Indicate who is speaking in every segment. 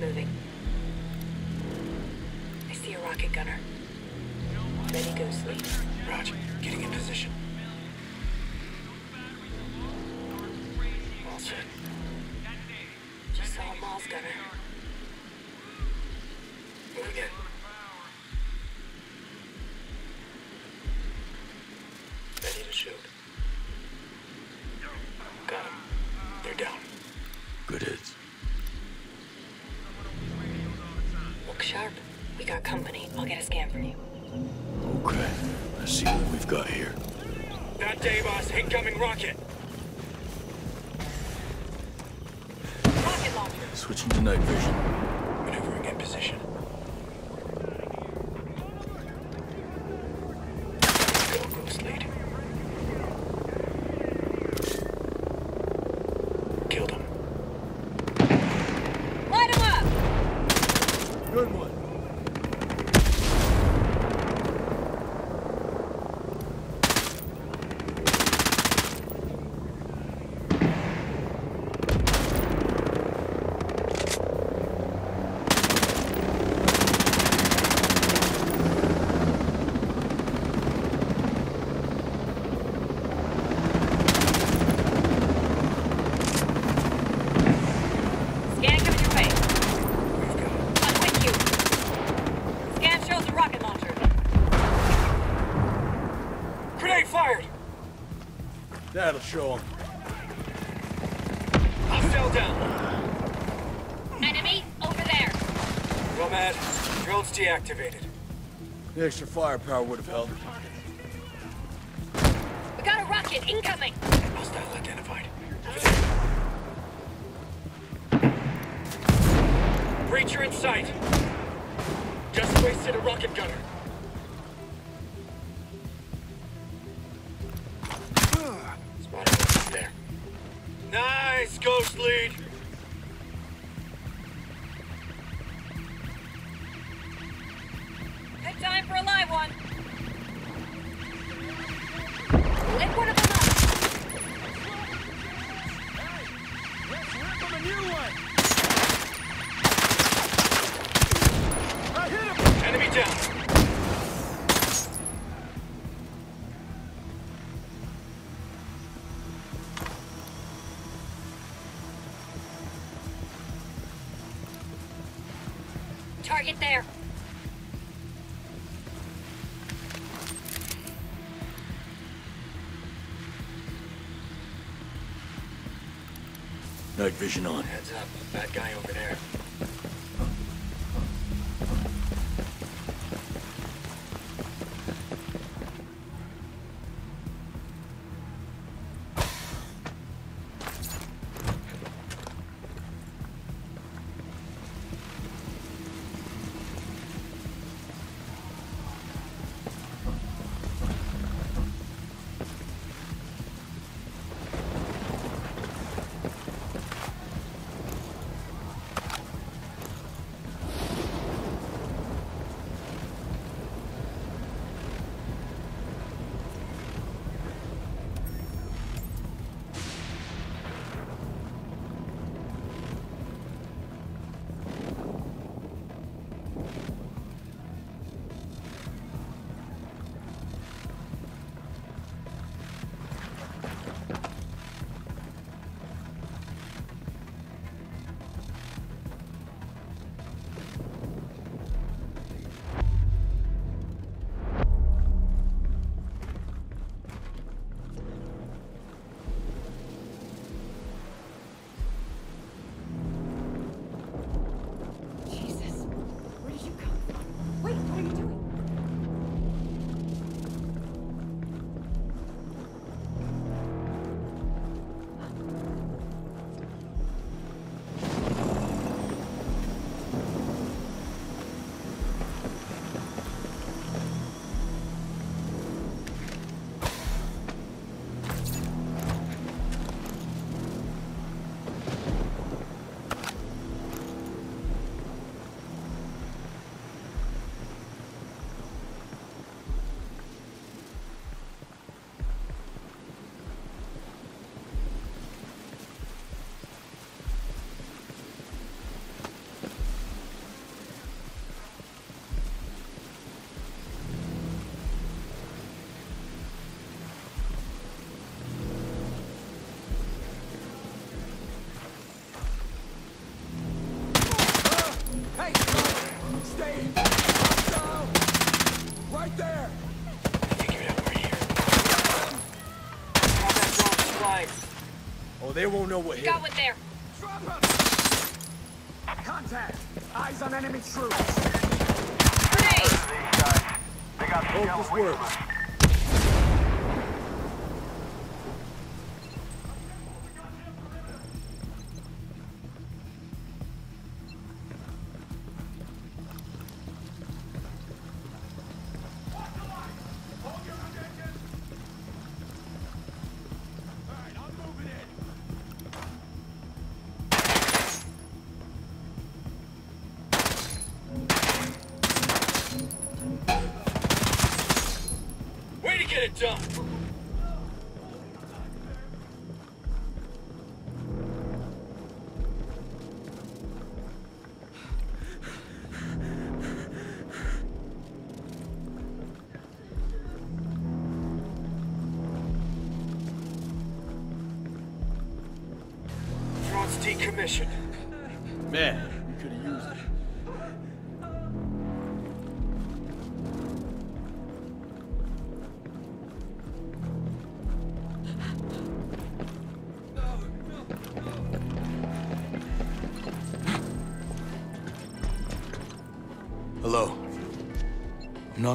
Speaker 1: Moving. I see a rocket gunner. Ready, Ghost Lead.
Speaker 2: Roger. Getting in position. Day. Incoming rocket.
Speaker 1: Rocket launcher!
Speaker 3: Switching to night vision.
Speaker 2: Maneuvering in position. Drone's deactivated.
Speaker 3: The extra firepower would have helped.
Speaker 1: We got a rocket incoming.
Speaker 2: Hostile identified. Over there. Breacher in sight. Just wasted a rocket gunner. Ah, spotted one there. Nice, Ghost Lead. Down.
Speaker 1: Target there.
Speaker 3: Night vision on.
Speaker 2: Heads up, bad guy over
Speaker 3: They won't what hit
Speaker 1: Got
Speaker 3: 'em.
Speaker 1: one there.
Speaker 4: Drop him! Contact! Eyes on enemy troops!
Speaker 1: Grenade!
Speaker 3: Hope this works.
Speaker 2: Done! Decommissioned.
Speaker 3: Man,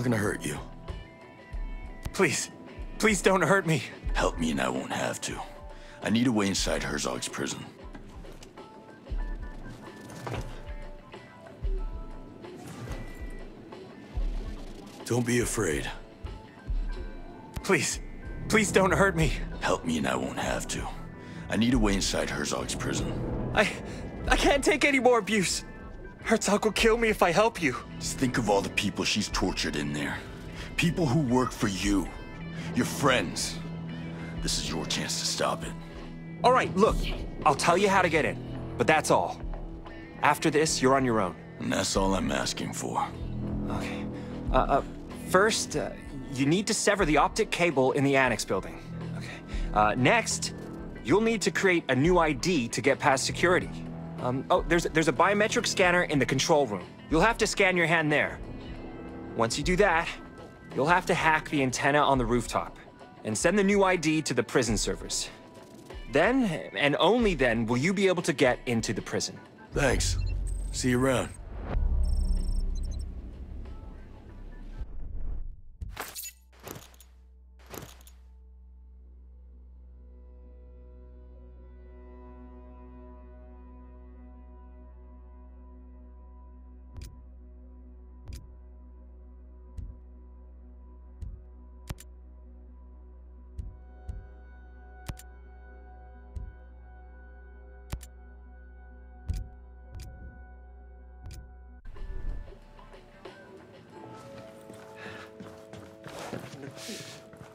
Speaker 3: gonna hurt you.
Speaker 5: Please, please don't hurt me.
Speaker 3: Help me and I won't have to. I need a way inside Herzog's prison. Don't be afraid.
Speaker 5: Please, please don't hurt me.
Speaker 3: Help me and I won't have to. I need a way inside Herzog's prison.
Speaker 5: I, I can't take any more abuse. Herzog will kill me if I help you.
Speaker 3: Just think of all the people she's tortured in there. People who work for you. Your friends. This is your chance to stop it.
Speaker 5: All right, look, I'll tell you how to get in, but that's all. After this, you're on your own.
Speaker 3: And that's all I'm asking for.
Speaker 5: Okay. Uh, uh, first, uh, you need to sever the optic cable in the annex building. Okay. Uh, next, you'll need to create a new ID to get past security. Um, oh, there's there's a biometric scanner in the control room. You'll have to scan your hand there. Once you do that, you'll have to hack the antenna on the rooftop and send the new ID to the prison servers. Then, and only then, will you be able to get into the prison.
Speaker 3: Thanks. See you around.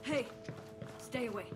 Speaker 6: Hey, stay away.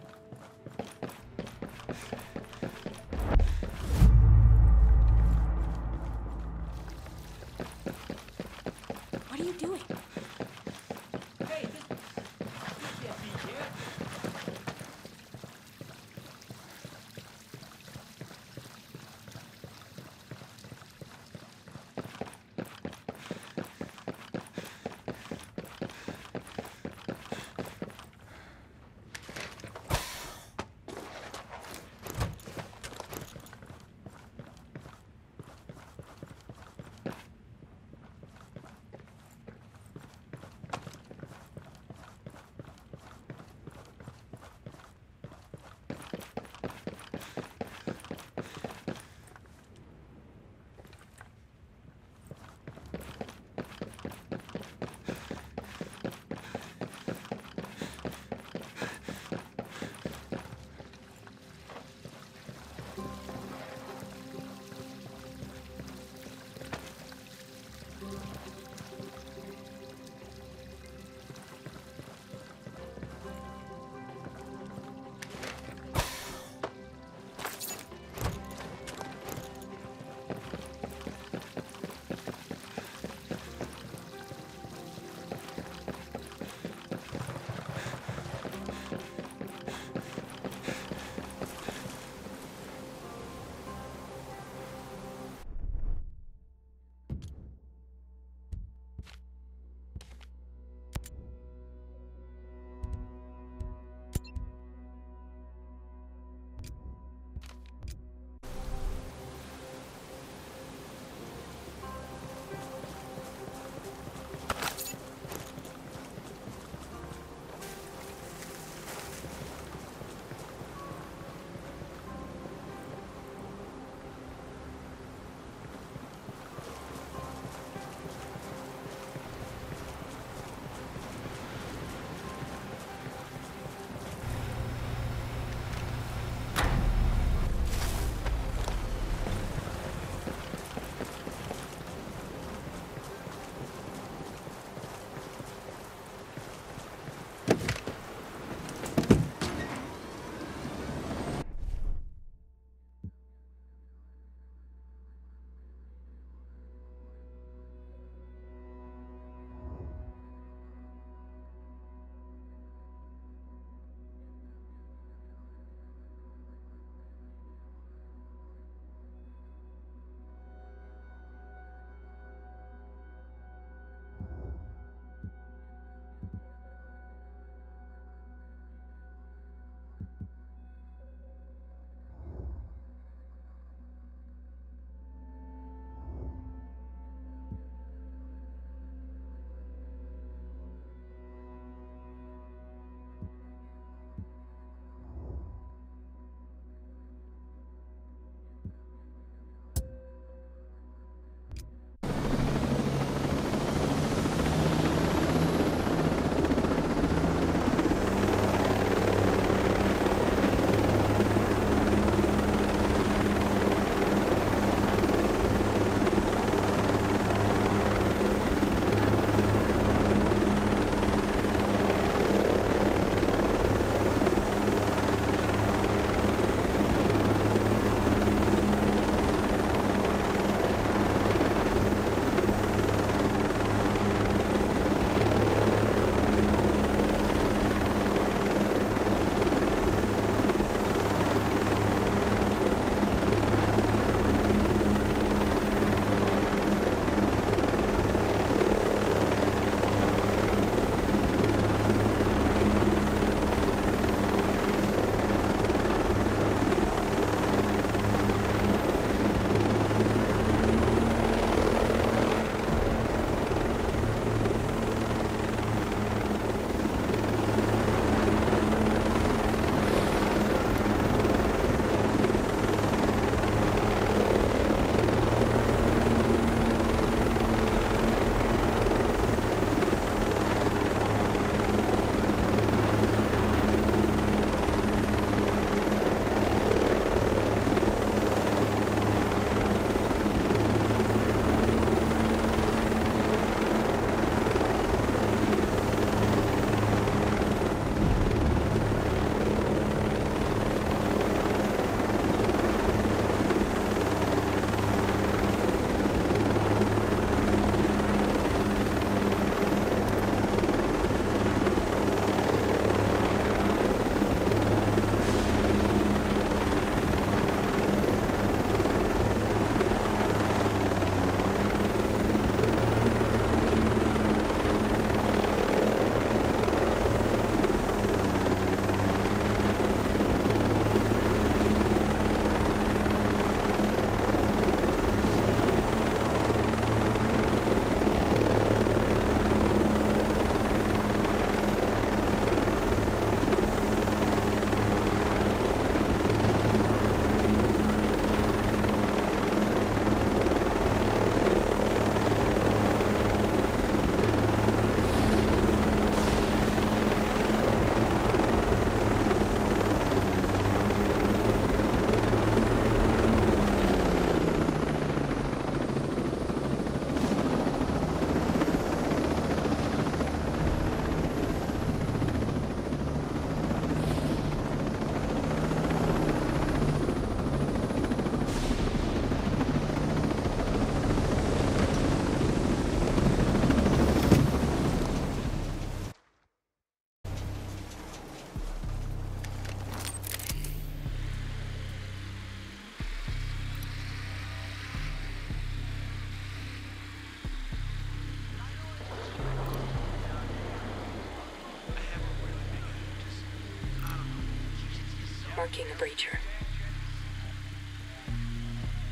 Speaker 1: Marking a breacher.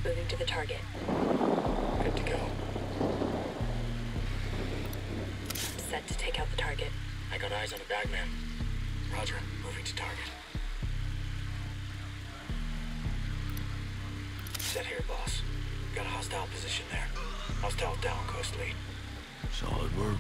Speaker 1: Moving to the target.
Speaker 2: Good to go.
Speaker 1: Set to take out the target.
Speaker 2: I got eyes on a bagman. Roger, moving to target. Set here, boss. Got a hostile position there. Hostile down, Ghost Lead.
Speaker 3: Solid work.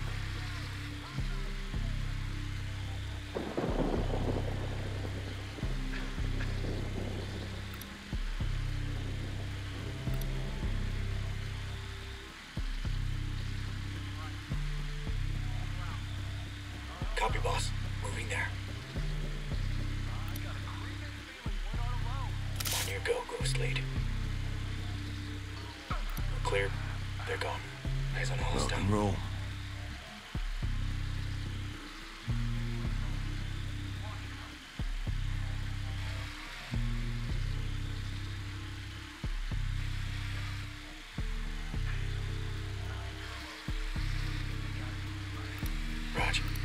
Speaker 2: Boss.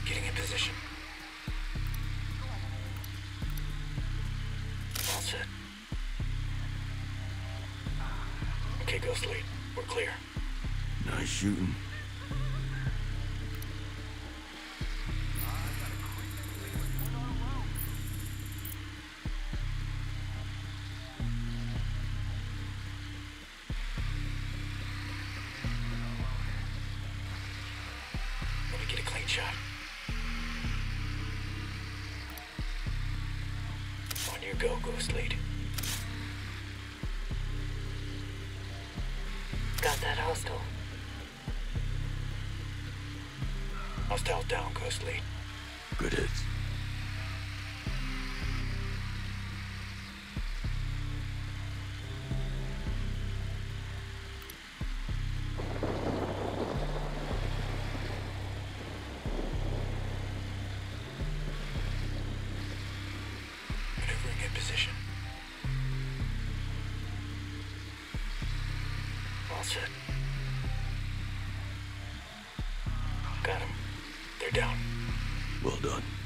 Speaker 2: Getting in position. All set. Okay, Ghost Lead. We're clear.
Speaker 3: Nice shooting.
Speaker 2: Go, Ghost Lead.
Speaker 1: Got that hostile.
Speaker 2: Hostile down, Ghost Lead.
Speaker 3: Good hits.
Speaker 2: Him. They're down.
Speaker 3: Well done.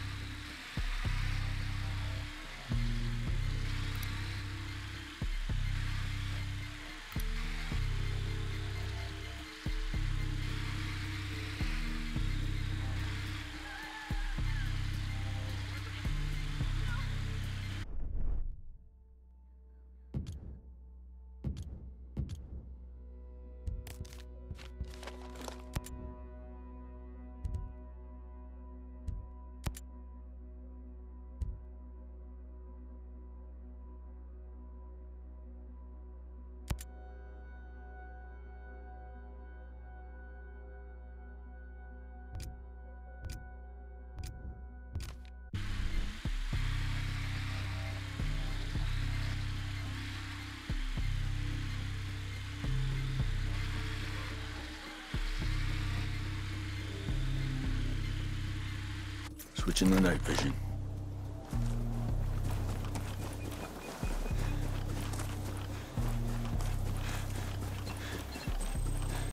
Speaker 3: Switching the night vision.